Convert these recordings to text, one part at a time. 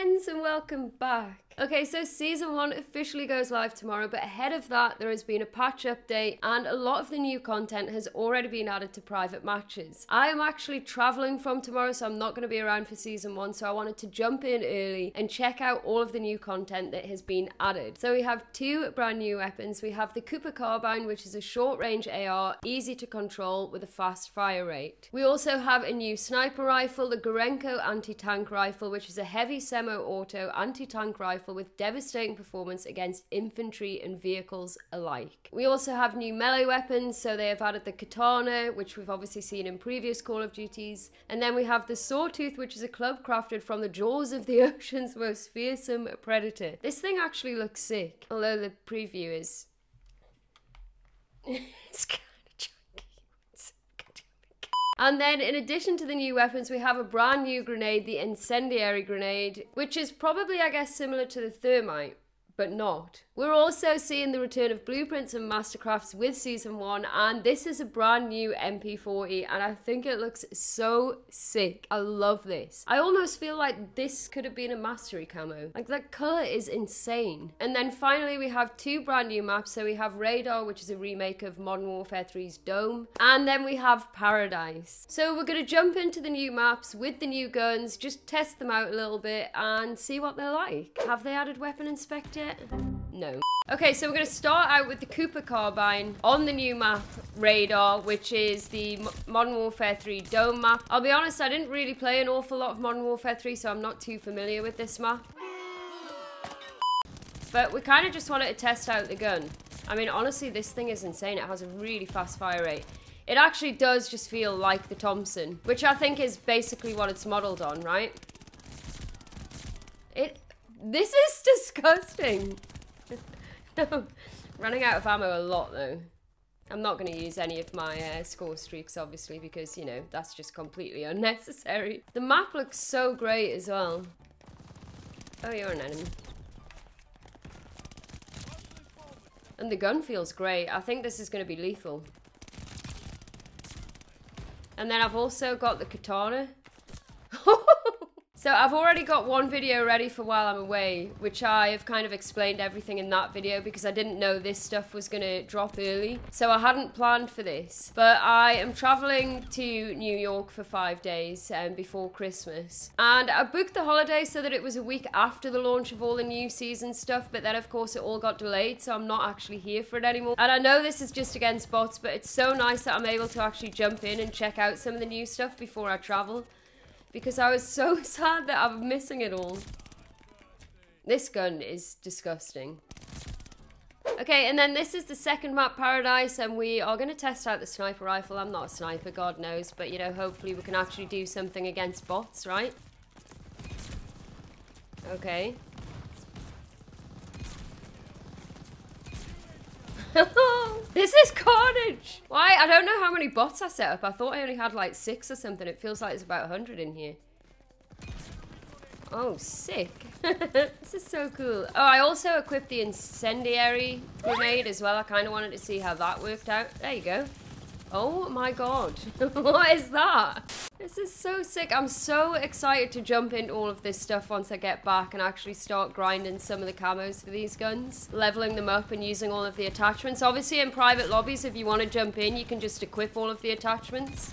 friends, and welcome back. Okay, so season one officially goes live tomorrow, but ahead of that, there has been a patch update, and a lot of the new content has already been added to private matches. I am actually traveling from tomorrow, so I'm not going to be around for season one, so I wanted to jump in early and check out all of the new content that has been added. So we have two brand new weapons. We have the Cooper Carbine, which is a short range AR, easy to control with a fast fire rate. We also have a new sniper rifle, the Gorenko anti tank rifle, which is a heavy semi auto anti tank rifle rifle with devastating performance against infantry and vehicles alike. We also have new melee weapons, so they have added the katana, which we've obviously seen in previous Call of Duties, and then we have the sawtooth, which is a club crafted from the jaws of the ocean's most fearsome predator. This thing actually looks sick, although the preview is. it's and then in addition to the new weapons, we have a brand new grenade, the incendiary grenade, which is probably, I guess, similar to the thermite but not. We're also seeing the return of blueprints and mastercrafts with season one, and this is a brand new MP40, and I think it looks so sick. I love this. I almost feel like this could have been a mastery camo. Like that color is insane. And then finally, we have two brand new maps. So we have Radar, which is a remake of Modern Warfare 3's Dome, and then we have Paradise. So we're gonna jump into the new maps with the new guns, just test them out a little bit and see what they're like. Have they added weapon inspector? No. Okay, so we're going to start out with the Cooper Carbine on the new map, Radar, which is the Modern Warfare 3 Dome map. I'll be honest, I didn't really play an awful lot of Modern Warfare 3, so I'm not too familiar with this map. But we kind of just wanted to test out the gun. I mean, honestly, this thing is insane. It has a really fast fire rate. It actually does just feel like the Thompson, which I think is basically what it's modeled on, right? It this is disgusting. running out of ammo a lot though. I'm not going to use any of my uh, score streaks, obviously, because, you know, that's just completely unnecessary. The map looks so great as well. Oh, you're an enemy. And the gun feels great. I think this is going to be lethal. And then I've also got the katana. So I've already got one video ready for while I'm away, which I have kind of explained everything in that video because I didn't know this stuff was going to drop early. So I hadn't planned for this. But I am traveling to New York for five days um, before Christmas. And I booked the holiday so that it was a week after the launch of all the new season stuff. But then, of course, it all got delayed. So I'm not actually here for it anymore. And I know this is just against bots, but it's so nice that I'm able to actually jump in and check out some of the new stuff before I travel because I was so sad that I'm missing it all. This gun is disgusting. Okay, and then this is the second map, Paradise, and we are going to test out the sniper rifle. I'm not a sniper, God knows, but, you know, hopefully we can actually do something against bots, right? Okay. this is carnage! Why? I don't know how many bots I set up. I thought I only had like six or something. It feels like there's about 100 in here. Oh, sick. this is so cool. Oh, I also equipped the incendiary grenade as well. I kind of wanted to see how that worked out. There you go. Oh my god. what is that? This is so sick. I'm so excited to jump into all of this stuff once I get back and actually start grinding some of the camos for these guns. Leveling them up and using all of the attachments. Obviously in private lobbies, if you want to jump in, you can just equip all of the attachments.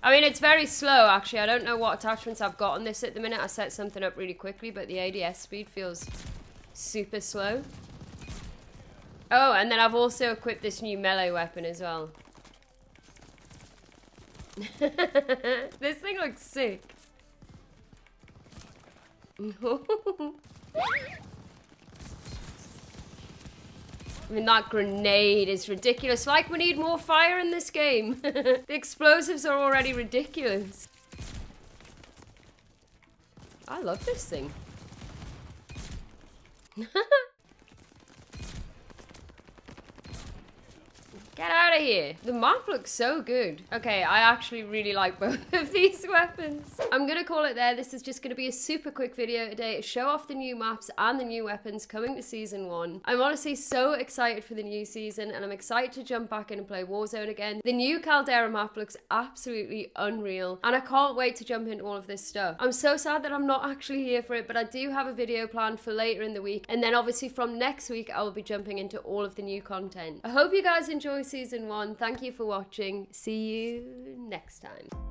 I mean, it's very slow, actually. I don't know what attachments I've got on this at the minute. I set something up really quickly, but the ADS speed feels super slow. Oh, and then I've also equipped this new melee weapon as well. this thing looks sick. I mean, that grenade is ridiculous. Like, we need more fire in this game. the explosives are already ridiculous. I love this thing. Get out of here. The map looks so good. Okay, I actually really like both of these weapons. I'm gonna call it there. This is just gonna be a super quick video today to show off the new maps and the new weapons coming to season one. I'm honestly so excited for the new season and I'm excited to jump back in and play Warzone again. The new Caldera map looks absolutely unreal and I can't wait to jump into all of this stuff. I'm so sad that I'm not actually here for it, but I do have a video planned for later in the week. And then obviously from next week, I will be jumping into all of the new content. I hope you guys enjoy season one. Thank you for watching. See you next time.